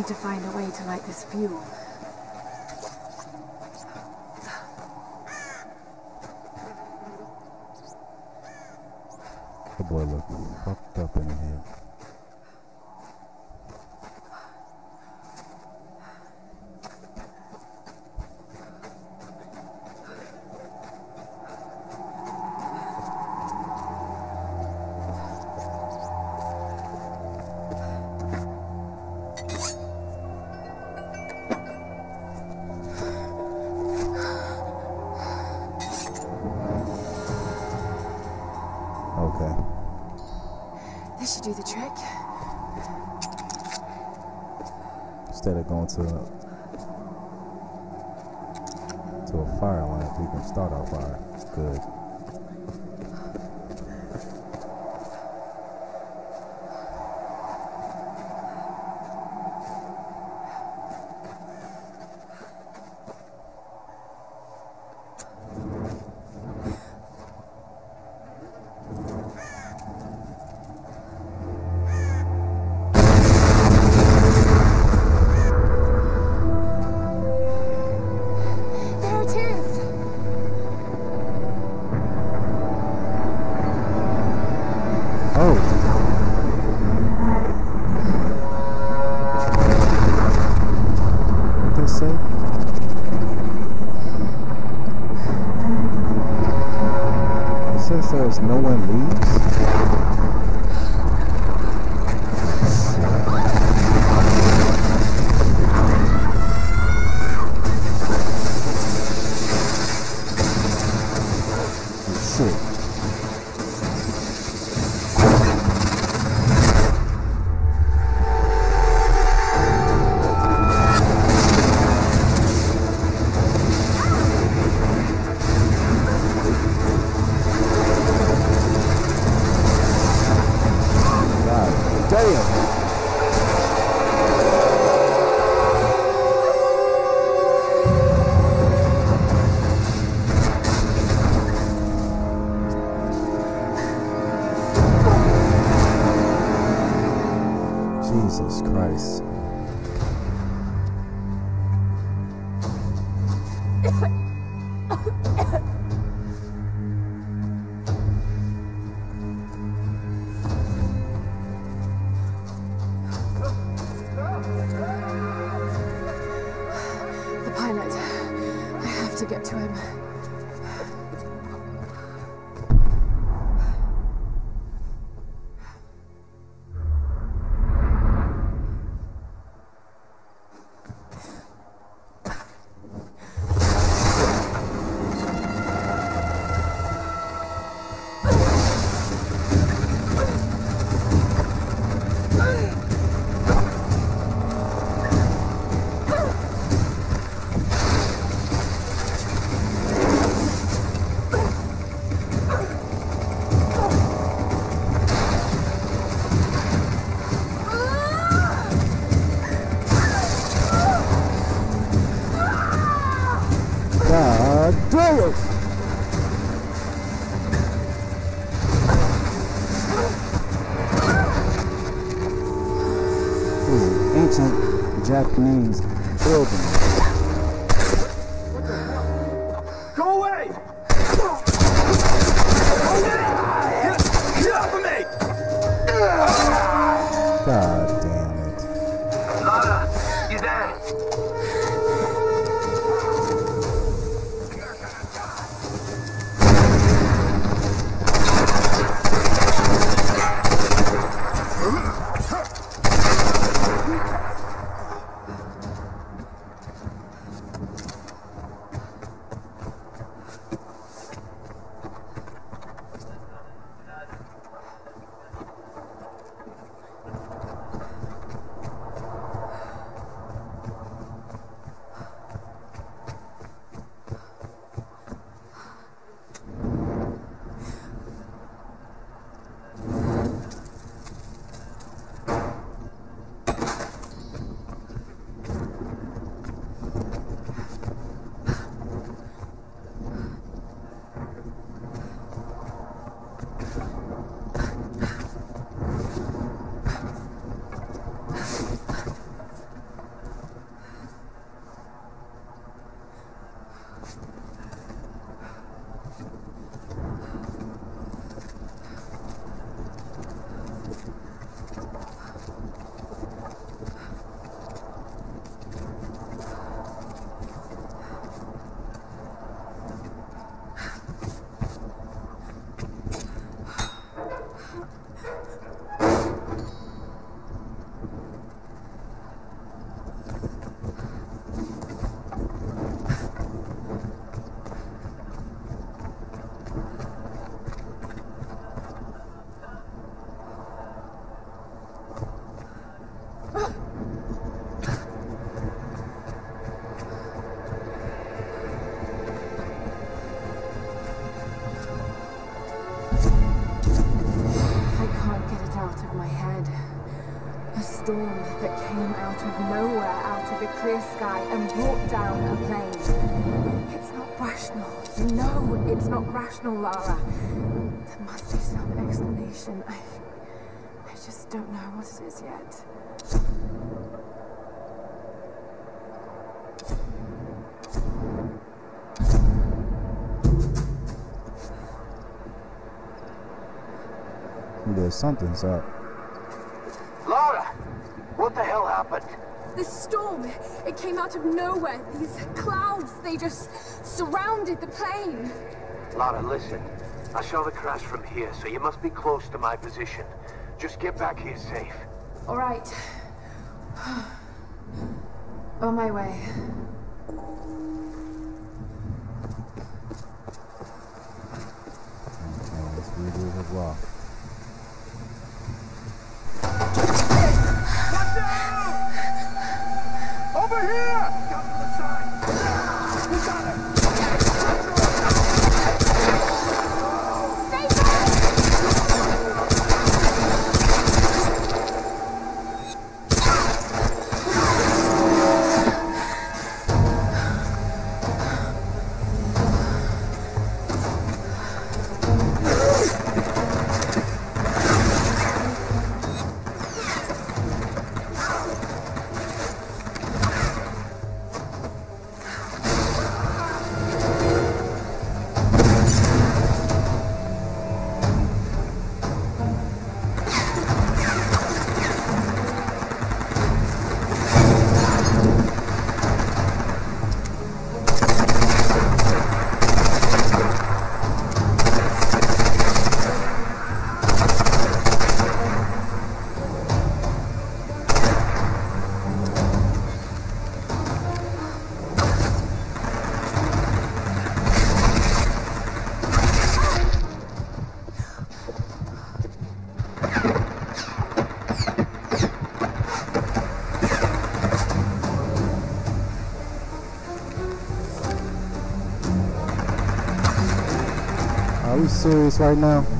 need to find a way to light this fuel. The boy looking fucked up in here. no one get to him. He's there. Just what it is yet. There's something's up. Lara! What the hell happened? This storm, it came out of nowhere. These clouds, they just surrounded the plane. Lara, listen. I saw the crash from here, so you must be close to my position. Just get back here safe. All right. On my way. Okay, let's redo the block. Over here! Serious right now?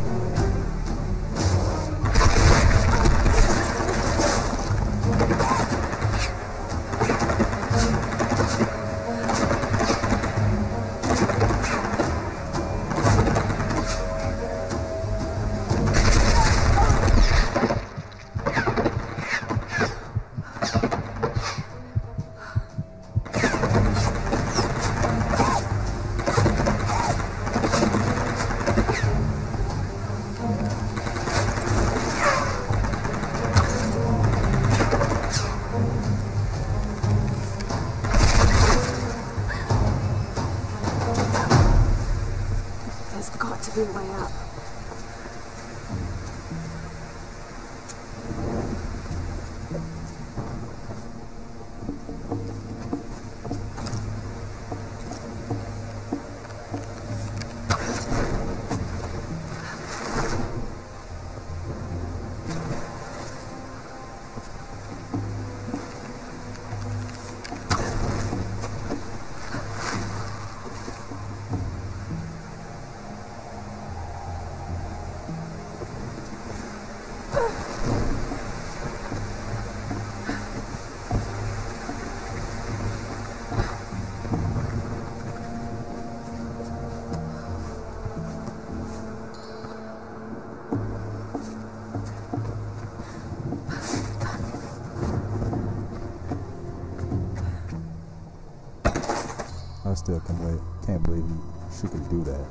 Still can't can't believe she could do that.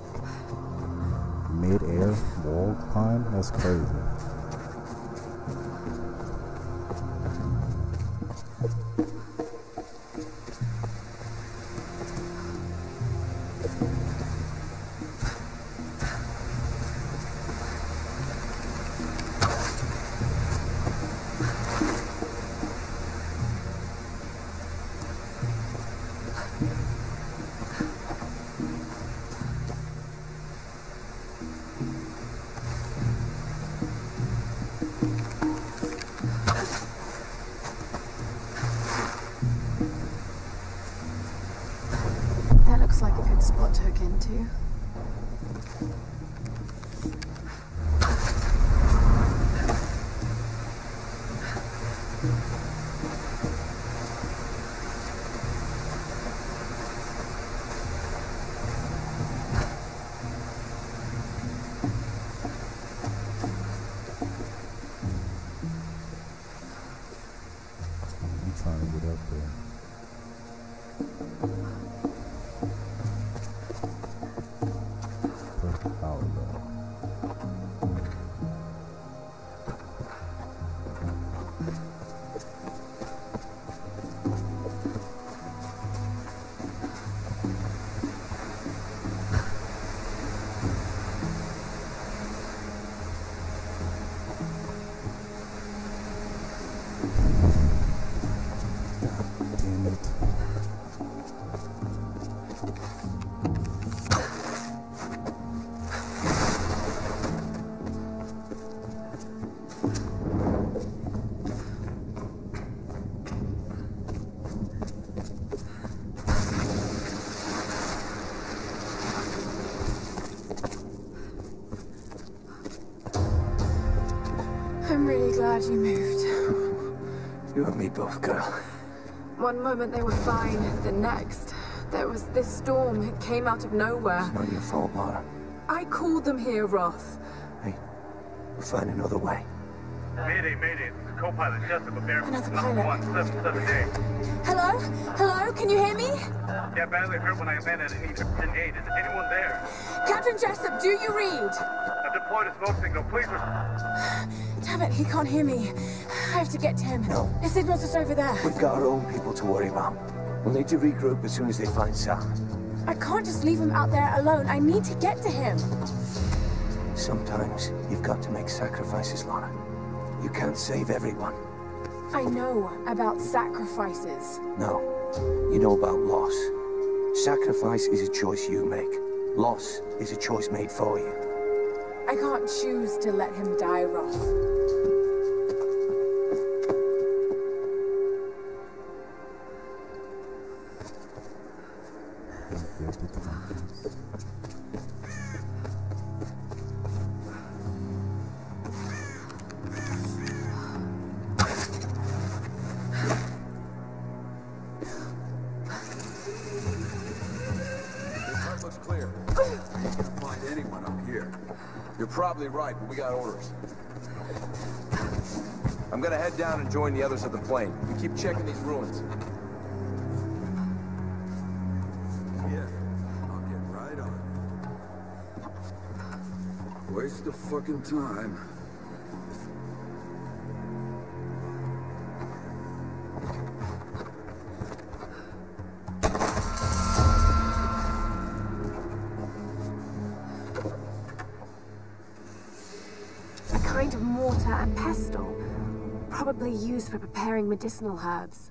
Mid-air wall climb? That's crazy. Looks like a good spot to hook into. I'm really glad you moved. You and me both, girl. One moment they were fine, the next, there was this storm. It came out of nowhere. It's Not your fault, Lara. I called them here, Roth. Hey, we'll find another way. Mayday, mayday. This is co-pilot Jessica Bear. Another pilot. One, seven, seven, eight. Hello? Hello? Can you hear me? Yeah, badly hurt when I abandoned and needed urgent aid. Is anyone there? Captain Jessup, do you read? I've deployed a smoke signal. Please respond. Damn it, he can't hear me. I have to get to him. No. The signal's just over there. We've got our own people to worry about. We'll need to regroup as soon as they find Sam. I can't just leave him out there alone. I need to get to him. Sometimes you've got to make sacrifices, Lara. You can't save everyone. I know about sacrifices. No, you know about loss. Sacrifice is a choice you make. Loss is a choice made for you. I can't choose to let him die, Roth. Clear. Here. You're probably right, but we got orders. I'm gonna head down and join the others at the plane. We keep checking these ruins. Yeah, I'll get right on. Waste of fucking time. Preparing medicinal herbs.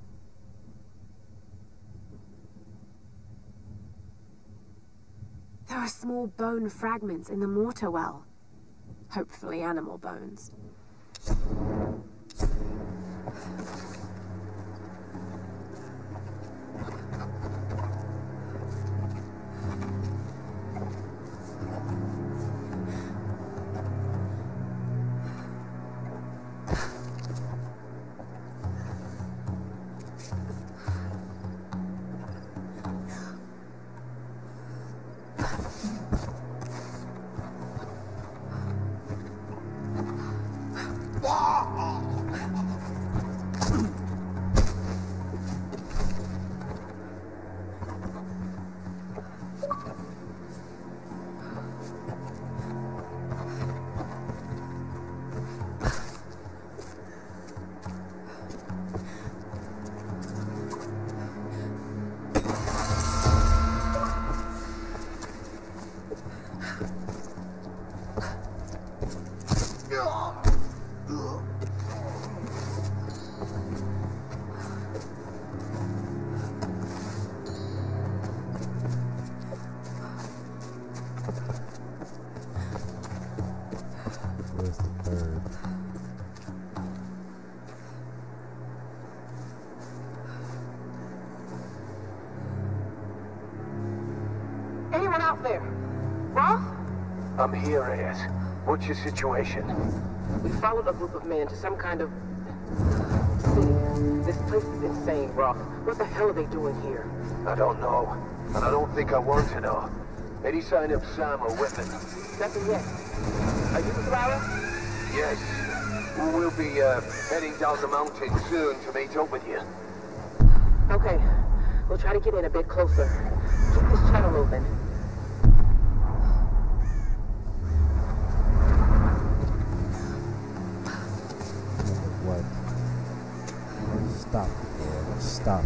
There are small bone fragments in the mortar well. Hopefully animal bones. I'm here, Reyes. What's your situation? We followed a group of men to some kind of city. This place is insane, Roth. What the hell are they doing here? I don't know. And I don't think I want to know. Any sign of Sam or Whitman? Nothing yet. Are you with Lara? Yes. We'll be uh, heading down the mountain soon to meet up with you. Okay. We'll try to get in a bit closer. Keep this channel open. Stop boy. Stop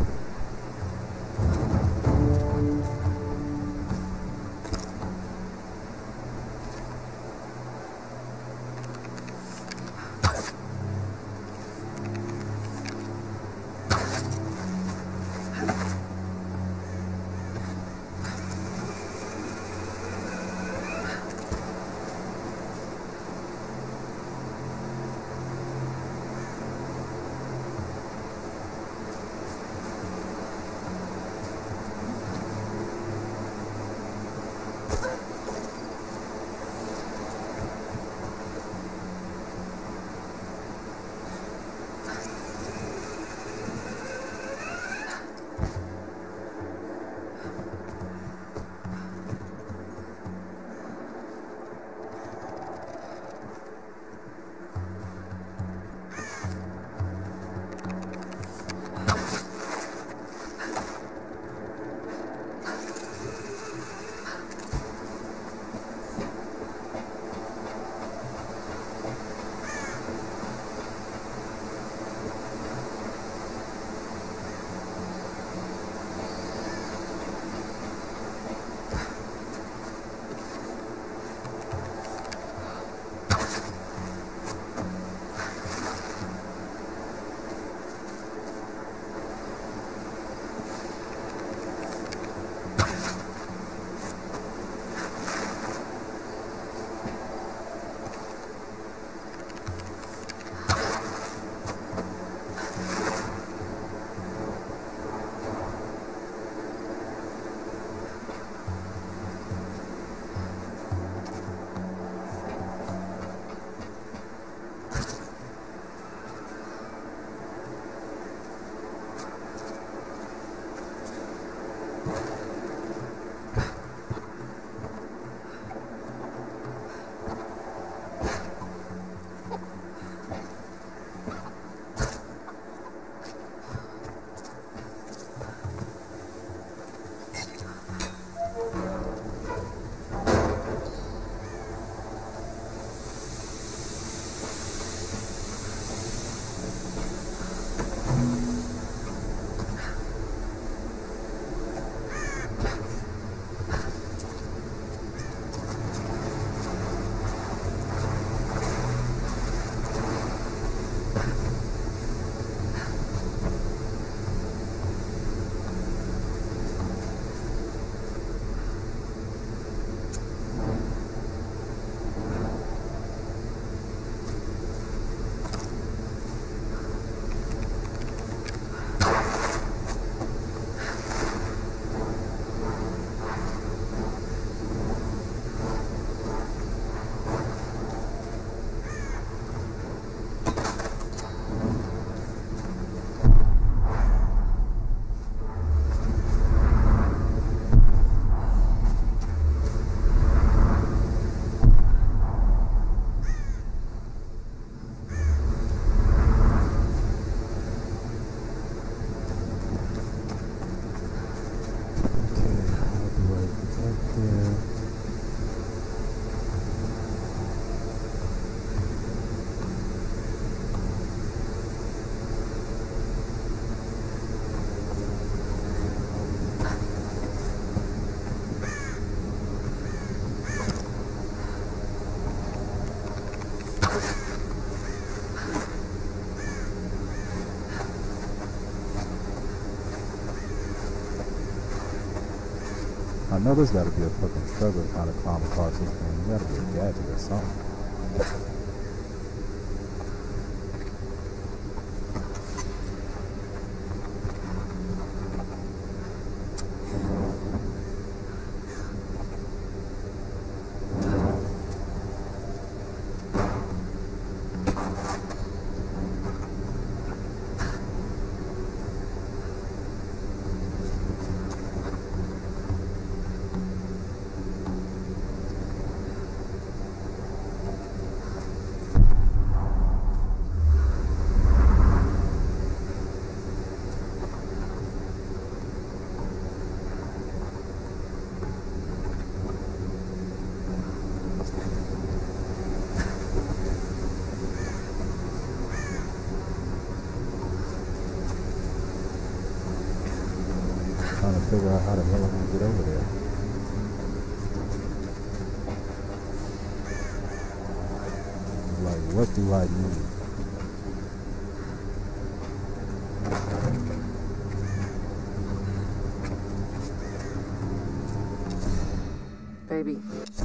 know there's gotta be a fucking struggle trying to climb across this thing. There gotta be a gadget or something. Trying to figure out how the hell I'm gonna get over there. Like, what do I need? Baby.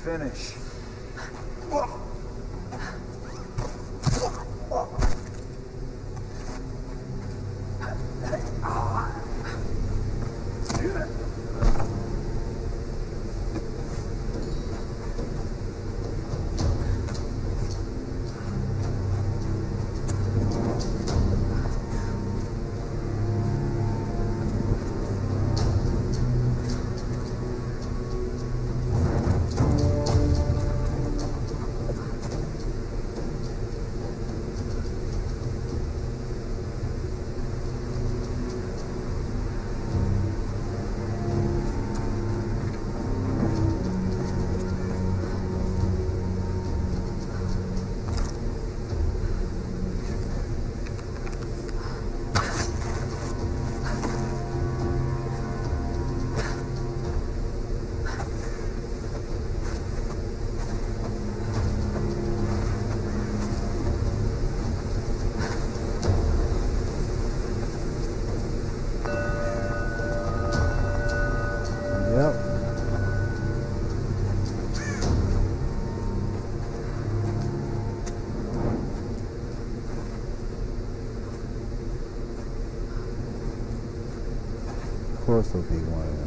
Finish. Course there'll be one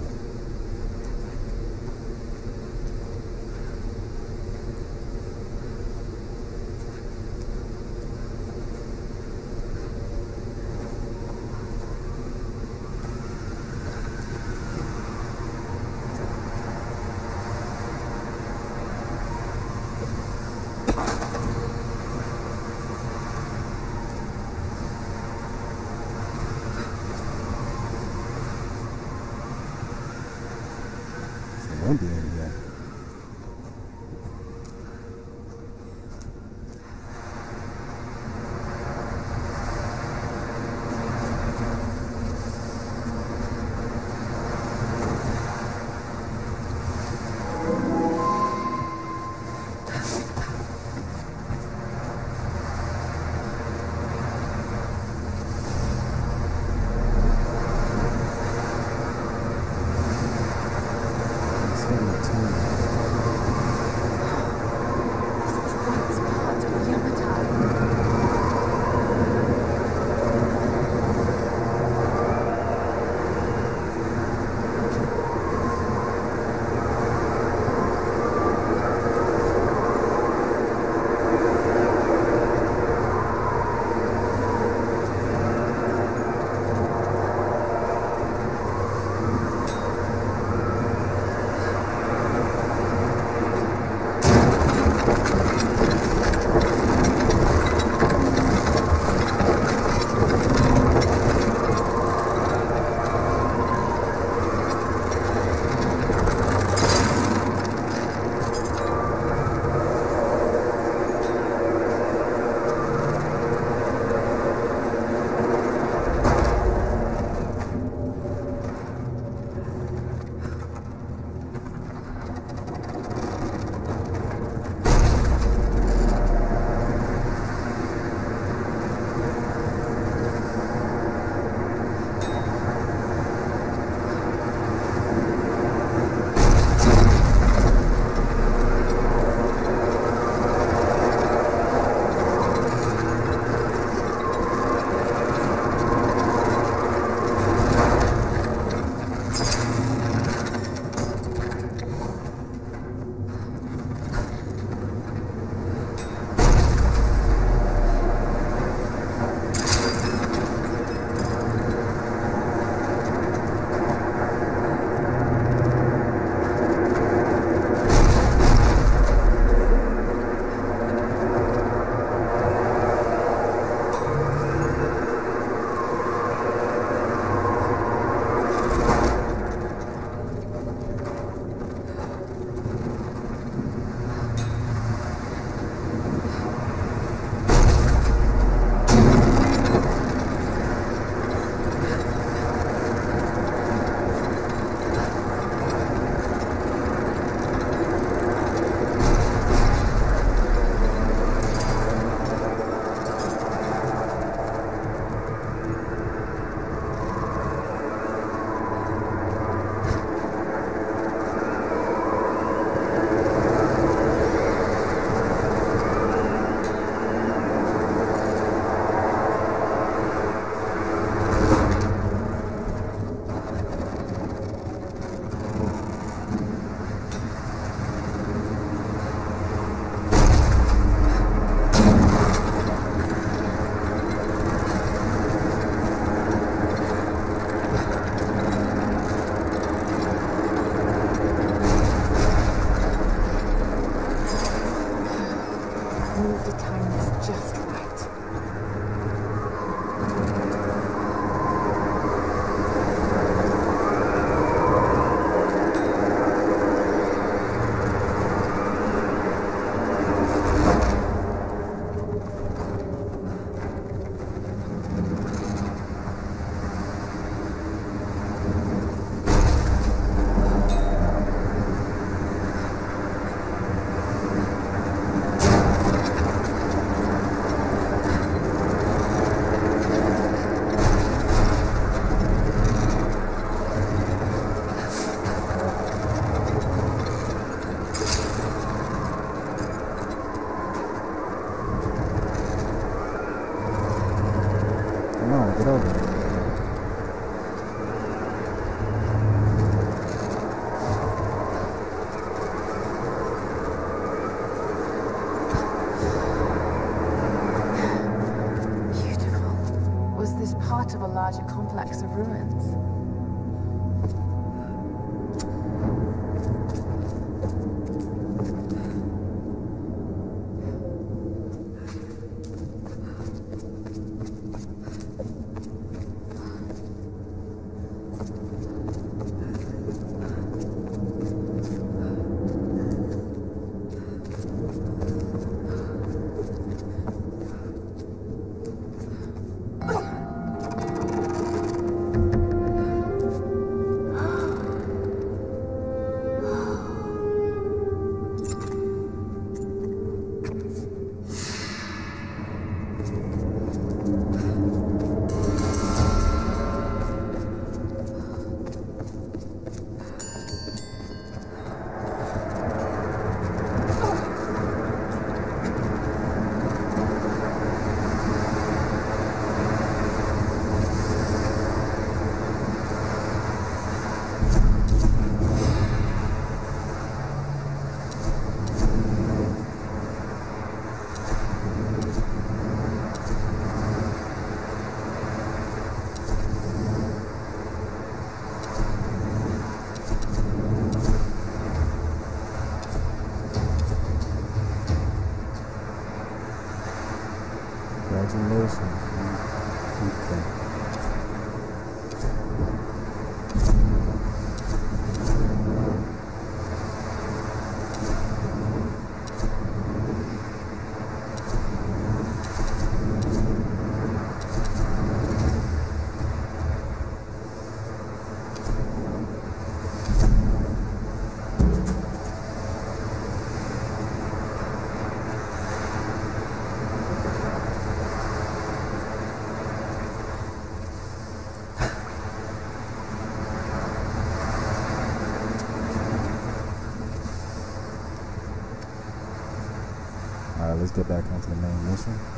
get back onto the main mission.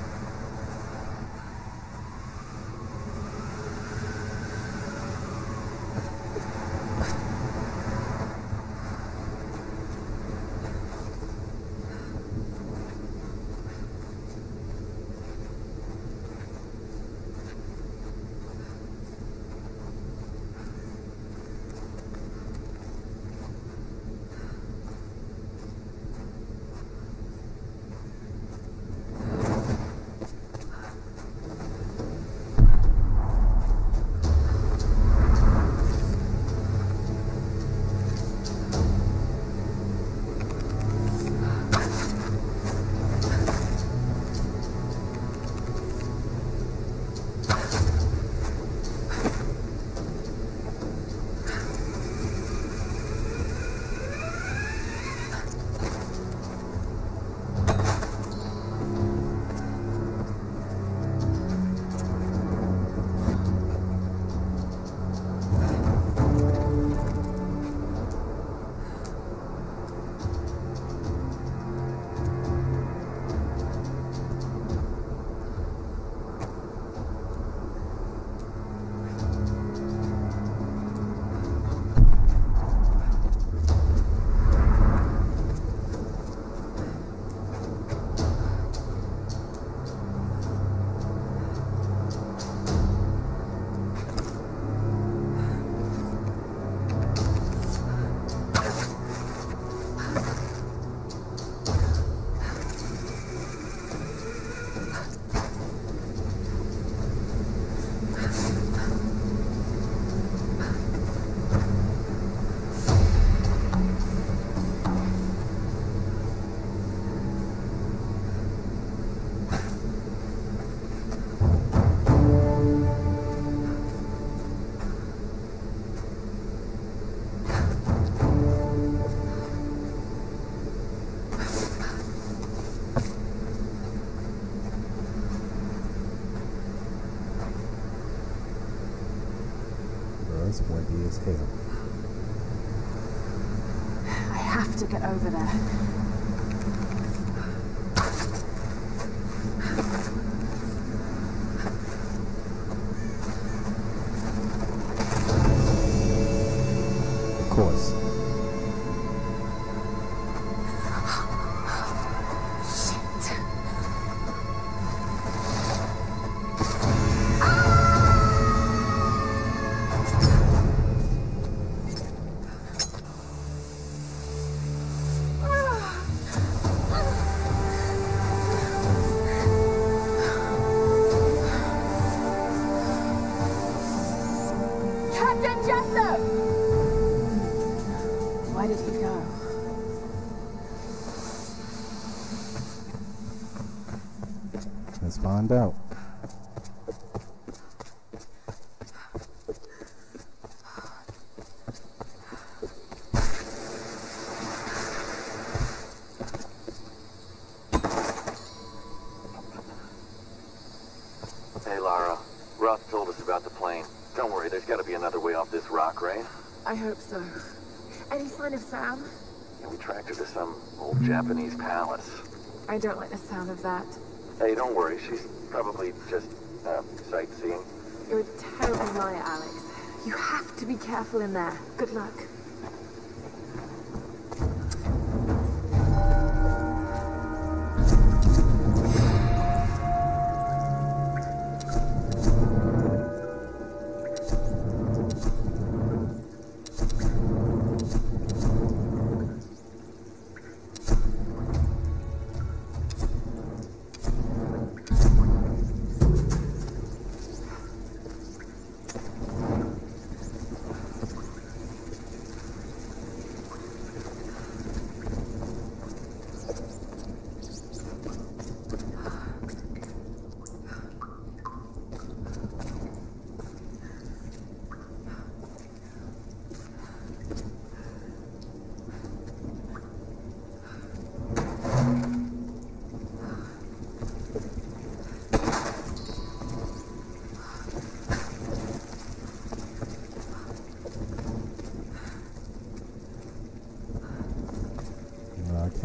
I have to get over there. Let's out. Hey, Lara. Roth told us about the plane. Don't worry, there's got to be another way off this rock, right? I hope so. Any sign of Sam? Yeah, we tracked her to some old Japanese palace. I don't like the sound of that. Hey, don't worry. She's probably just uh, sightseeing. You're a terrible liar, Alex. You have to be careful in there. Good luck.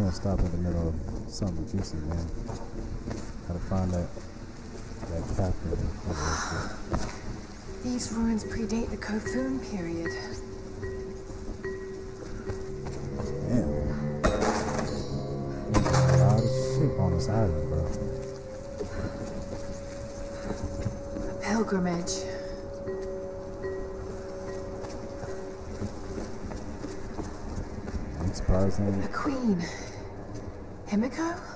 Can't stop in the middle of something juicy, man. Gotta find that that captain. Whatever it is. These ruins predate the Kofun period. Damn. A lot of shit on this island, bro. A pilgrimage. Ain't surprising. A queen. Himiko?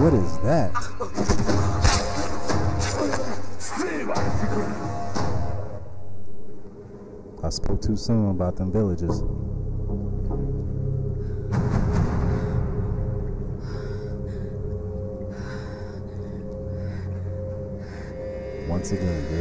What is that? I spoke too soon about them villages. Once again,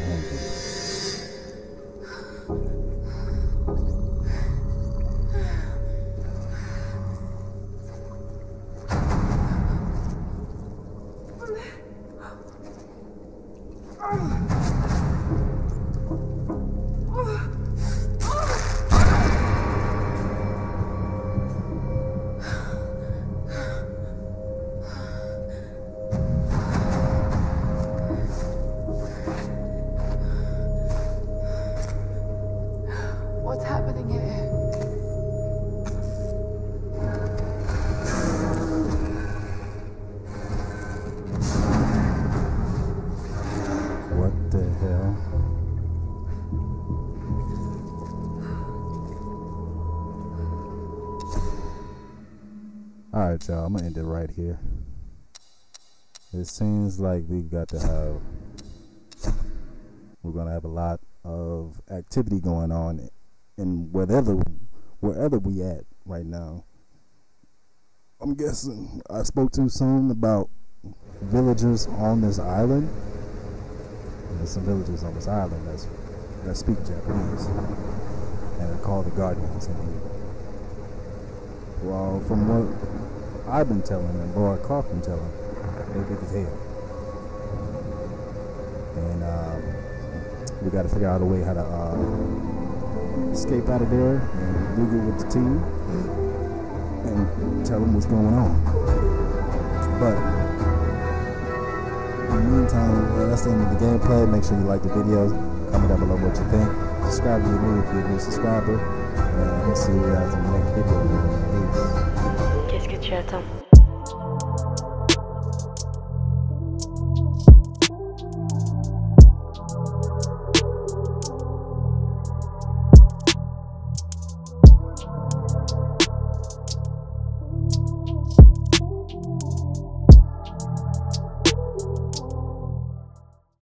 Alright, y'all, I'm gonna end it right here. It seems like we've got to have, we're gonna have a lot of activity going on in whatever, wherever we at right now. I'm guessing I spoke too soon about villagers on this island. There's some villagers on this island that's, that speak Japanese. And they're called the Guardians. And well, from what I've been telling and Laura Clark been telling, they big as hell. And um, we got to figure out a way how to uh, escape out of there and it with the team. and tell them what's going on. But in the meantime, yeah, that's the end of the gameplay. Make sure you like the video. Comment down below what you think. Subscribe if you're new if you're a new subscriber. And we'll see you guys in the next video. Peace. किया था